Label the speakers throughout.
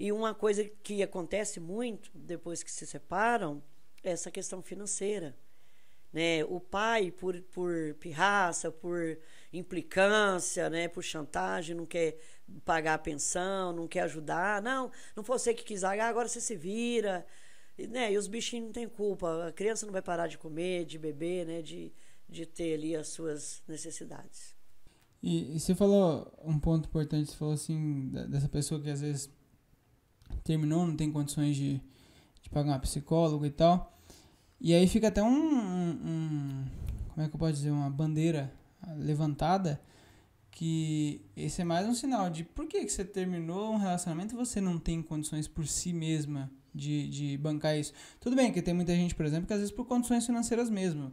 Speaker 1: E uma coisa que acontece muito depois que se separam é essa questão financeira. Né? O pai, por, por pirraça, por implicância, né? por chantagem, não quer pagar a pensão, não quer ajudar. Não, não foi você que quis pagar, agora você se vira. E, né? e os bichinhos não têm culpa. A criança não vai parar de comer, de beber, né? de, de ter ali as suas necessidades.
Speaker 2: E, e você falou um ponto importante, você falou assim, dessa pessoa que às vezes terminou, não tem condições de, de pagar uma psicóloga e tal. E aí fica até um, um, um, Como é que eu posso dizer? Uma bandeira levantada que esse é mais um sinal de por que, que você terminou um relacionamento e você não tem condições por si mesma de, de bancar isso. Tudo bem que tem muita gente, por exemplo, que às vezes por condições financeiras mesmo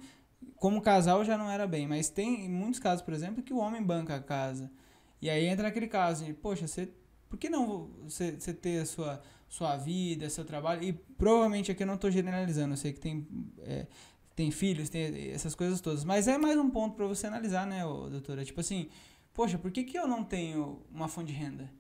Speaker 2: como casal já não era bem, mas tem muitos casos, por exemplo, que o homem banca a casa. E aí entra aquele caso de, poxa, você, por que não você, ter a sua, sua vida, seu trabalho? E provavelmente aqui eu não estou generalizando, eu sei que tem, é, tem filhos, tem essas coisas todas, mas é mais um ponto para você analisar, né, doutora? Tipo assim, poxa, por que, que eu não tenho uma fonte de renda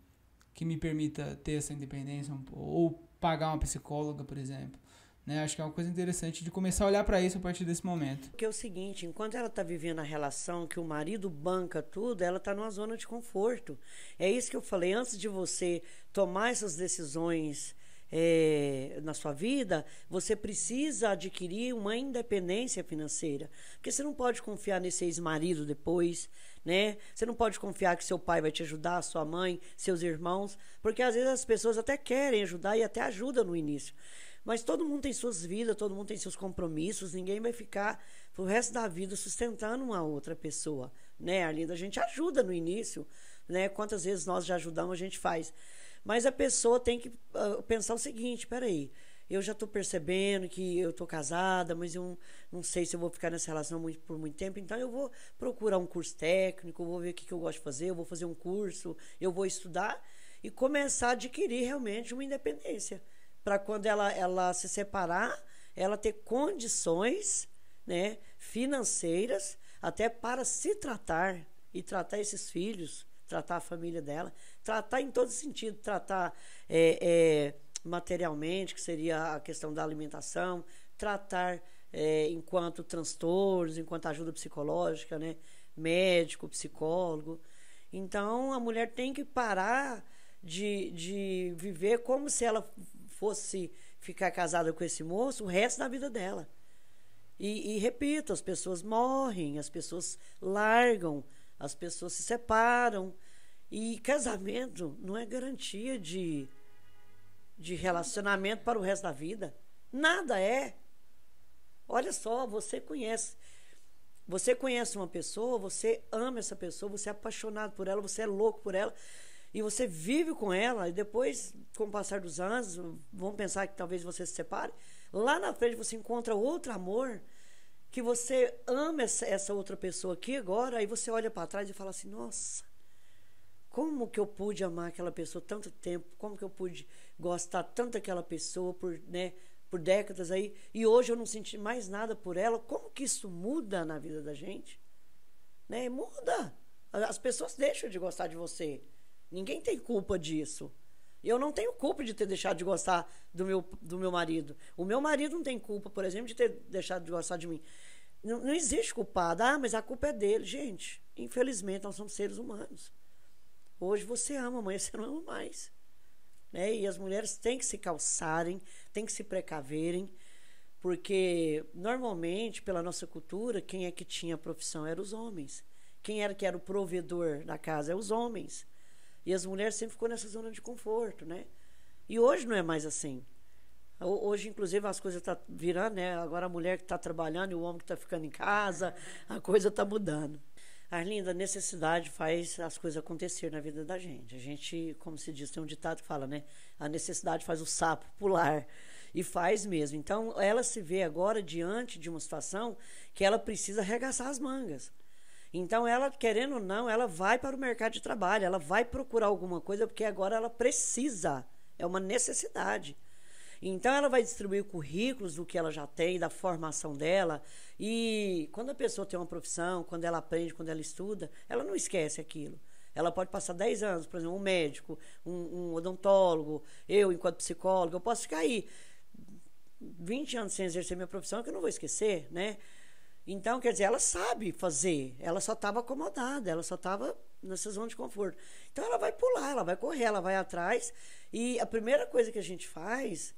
Speaker 2: que me permita ter essa independência ou pagar uma psicóloga, por exemplo? Né? Acho que é uma coisa interessante de começar a olhar para isso a partir desse momento.
Speaker 1: Porque é o seguinte, enquanto ela está vivendo a relação que o marido banca tudo, ela está numa zona de conforto. É isso que eu falei, antes de você tomar essas decisões é, na sua vida, você precisa adquirir uma independência financeira. Porque você não pode confiar nesse ex-marido depois, né? Você não pode confiar que seu pai vai te ajudar, sua mãe, seus irmãos, porque às vezes as pessoas até querem ajudar e até ajudam no início. Mas todo mundo tem suas vidas, todo mundo tem seus compromissos, ninguém vai ficar pro resto da vida sustentando uma outra pessoa, né, Arlinda? A gente ajuda no início, né? Quantas vezes nós já ajudamos, a gente faz. Mas a pessoa tem que uh, pensar o seguinte, peraí, eu já estou percebendo que eu estou casada, mas eu não, sei se eu vou ficar nessa relação muito, por muito tempo, então eu vou procurar um curso técnico, vou ver o que, que eu gosto de fazer, eu vou fazer um curso, eu vou estudar e começar a adquirir realmente uma independência para quando ela, ela se separar, ela ter condições né, financeiras até para se tratar e tratar esses filhos, tratar a família dela, tratar em todo sentido, tratar é, é, materialmente, que seria a questão da alimentação, tratar é, enquanto transtornos, enquanto ajuda psicológica, né, médico, psicólogo. Então a mulher tem que parar de, de viver como se ela fosse ficar casada com esse moço o resto da vida dela. E, e, repito, as pessoas morrem, as pessoas largam, as pessoas se separam. E casamento não é garantia de, de relacionamento para o resto da vida. Nada é. Olha só, você conhece. Você conhece uma pessoa, você ama essa pessoa, você é apaixonado por ela, você é louco por ela e você vive com ela, e depois, com o passar dos anos, vão pensar que talvez você se separe. Lá na frente você encontra outro amor, que você ama essa, essa outra pessoa aqui agora, aí você olha para trás e fala assim: nossa, como que eu pude amar aquela pessoa tanto tempo? Como que eu pude gostar tanto daquela pessoa por, né, por décadas aí, e hoje eu não senti mais nada por ela? Como que isso muda na vida da gente? Né? Muda. As pessoas deixam de gostar de você. Ninguém tem culpa disso. Eu não tenho culpa de ter deixado de gostar do meu, do meu marido. O meu marido não tem culpa, por exemplo, de ter deixado de gostar de mim. Não, não existe culpado. Ah, mas a culpa é dele. Gente, infelizmente, nós somos seres humanos. Hoje você ama, amanhã você não ama mais. Né? E as mulheres têm que se calçarem, têm que se precaverem, porque normalmente, pela nossa cultura, quem é que tinha profissão eram os homens. Quem era que era o provedor da casa? Eram os homens. E as mulheres sempre ficou nessa zona de conforto, né? E hoje não é mais assim. Hoje, inclusive, as coisas estão tá virando, né? Agora a mulher que está trabalhando e o homem que está ficando em casa, a coisa está mudando. Arlinda, necessidade faz as coisas acontecer na vida da gente. A gente, como se diz, tem um ditado que fala, né? A necessidade faz o sapo pular. E faz mesmo. Então, ela se vê agora diante de uma situação que ela precisa arregaçar as mangas. Então, ela, querendo ou não, ela vai para o mercado de trabalho, ela vai procurar alguma coisa, porque agora ela precisa, é uma necessidade. Então, ela vai distribuir currículos do que ela já tem, da formação dela. E quando a pessoa tem uma profissão, quando ela aprende, quando ela estuda, ela não esquece aquilo. Ela pode passar 10 anos, por exemplo, um médico, um, um odontólogo, eu, enquanto psicólogo, eu posso ficar aí 20 anos sem exercer minha profissão que eu não vou esquecer, né? Então, quer dizer, ela sabe fazer, ela só estava acomodada, ela só estava nessa zona de conforto. Então, ela vai pular, ela vai correr, ela vai atrás. E a primeira coisa que a gente faz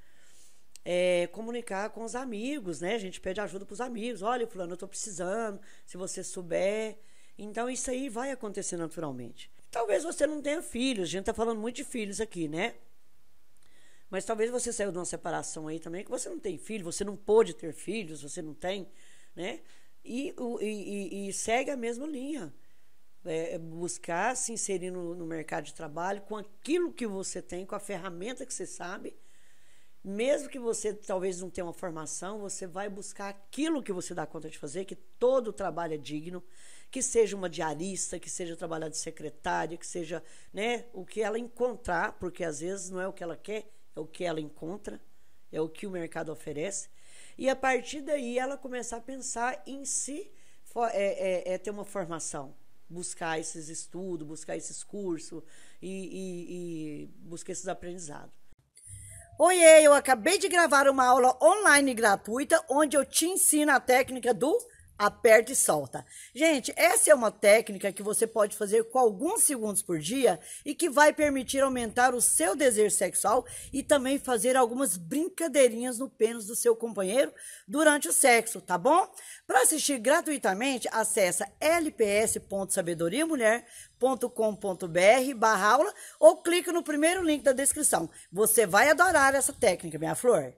Speaker 1: é comunicar com os amigos, né? A gente pede ajuda para os amigos. Olha, fulano, eu estou precisando, se você souber. Então, isso aí vai acontecer naturalmente. Talvez você não tenha filhos, a gente está falando muito de filhos aqui, né? Mas talvez você saiu de uma separação aí também, que você não tem filho, você não pôde ter filhos, você não tem, né? E, e, e segue a mesma linha. É, é, buscar se inserir no, no mercado de trabalho com aquilo que você tem, com a ferramenta que você sabe. Mesmo que você talvez não tenha uma formação, você vai buscar aquilo que você dá conta de fazer, que todo trabalho é digno, que seja uma diarista, que seja trabalhar de secretária, que seja né, o que ela encontrar, porque às vezes não é o que ela quer, é o que ela encontra, é o que o mercado oferece. E a partir daí ela começar a pensar em si, é, é, é ter uma formação, buscar esses estudos, buscar esses cursos e, e, e buscar esses aprendizados. Oiê, eu acabei de gravar uma aula online gratuita onde eu te ensino a técnica do aperta e solta. Gente, essa é uma técnica que você pode fazer com alguns segundos por dia e que vai permitir aumentar o seu desejo sexual e também fazer algumas brincadeirinhas no pênis do seu companheiro durante o sexo, tá bom? Para assistir gratuitamente, acessa lps.sabedoriamulher.com.br barra aula ou clica no primeiro link da descrição. Você vai adorar essa técnica, minha flor.